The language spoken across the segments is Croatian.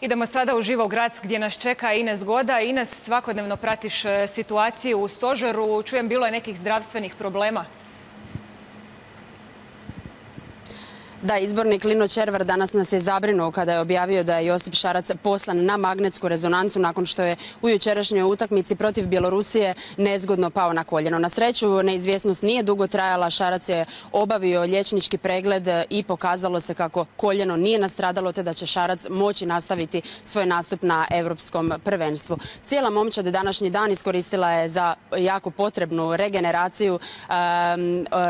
Idemo sada u Živo Grac gdje nas čeka Ines Goda. Ines, svakodnevno pratiš e, situaciju u stožeru. Čujem, bilo je nekih zdravstvenih problema. Da, izbornik Lino Červar danas nas je zabrinuo kada je objavio da je Josip Šarac poslan na magnetsku rezonancu nakon što je u jučerašnjoj utakmici protiv Bjelorusije nezgodno pao na koljeno. Na sreću neizvjesnost nije dugo trajala, Šarac je obavio liječnički pregled i pokazalo se kako koljeno nije nastradalo te da će Šarac moći nastaviti svoj nastup na europskom prvenstvu. Cijela momčad današnji dan iskoristila je za jako potrebnu regeneraciju.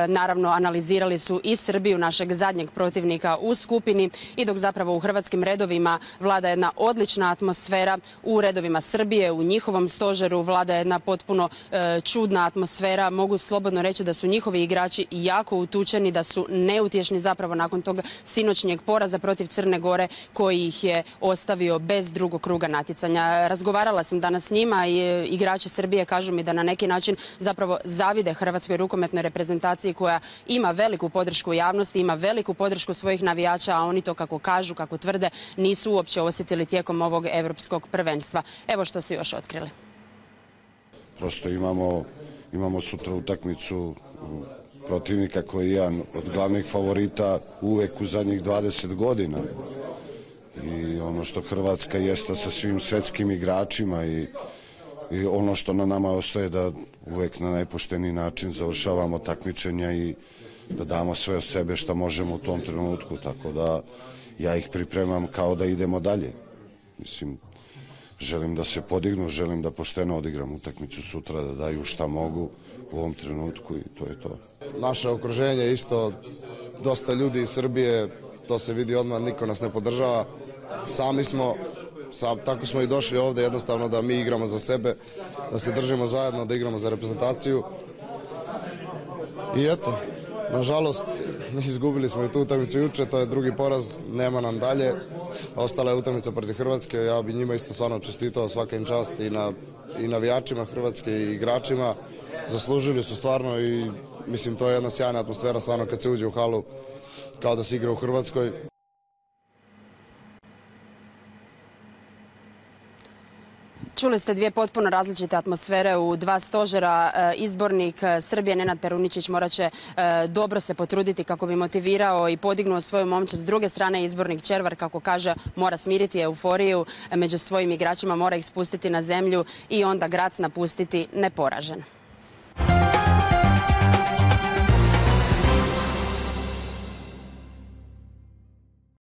Naravno, analizirali su i Srbiju, našeg zadnjeg protivnika u skupini i dok zapravo u hrvatskim redovima vlada jedna odlična atmosfera u redovima Srbije, u njihovom stožeru vlada jedna potpuno e, čudna atmosfera. Mogu slobodno reći da su njihovi igrači jako utučeni, da su neutješni zapravo nakon tog sinoćnjeg poraza protiv Crne Gore koji ih je ostavio bez drugog kruga natjecanja. Razgovarala sam danas s njima i e, igrači Srbije kažu mi da na neki način zapravo zavide hrvatskoj rukometnoj reprezentaciji koja ima veliku podršku javnosti, ima veliku podršku podršku svojih navijača, a oni to kako kažu, kako tvrde, nisu uopće osjetili tijekom ovog europskog prvenstva. Evo što su još otkrili. Prosto imamo, imamo sutra utakmicu protivnika koji je jedan od glavnih favorita uvek u zadnjih 20 godina. I ono što Hrvatska jeste sa svim svetskim igračima i, i ono što na nama ostaje da uvek na najpošteniji način završavamo takmičenja i da damo sve od sebe što možemo u tom trenutku, tako da ja ih pripremam kao da idemo dalje. Mislim, želim da se podignu, želim da pošteno odigram utakmicu sutra, da daju šta mogu u ovom trenutku i to je to. Naše okruženje isto, dosta ljudi iz Srbije, to se vidi odmah, niko nas ne podržava. Sami smo, sam, tako smo i došli ovde, jednostavno da mi igramo za sebe, da se držimo zajedno, da igramo za reprezentaciju. I eto, Nažalost, izgubili smo i tu utakmicu juče, to je drugi poraz, nema nam dalje. Ostala je utakmica protiv Hrvatske, ja bi njima isto stvarno čestitao svaka im čast i, na, i navijačima Hrvatske i igračima. Zaslužili su stvarno i mislim to je jedna sjajna atmosfera stvarno kad se uđe u halu kao da se igra u Hrvatskoj. Čuli ste dvije potpuno različite atmosfere u dva stožera. E, izbornik e, Srbije Nenad Peruničić morat će e, dobro se potruditi kako bi motivirao i podignuo svoju momčad. S druge strane izbornik Červar, kako kaže, mora smiriti euforiju među svojim igračima, mora ih spustiti na zemlju i onda Grac napustiti neporažen.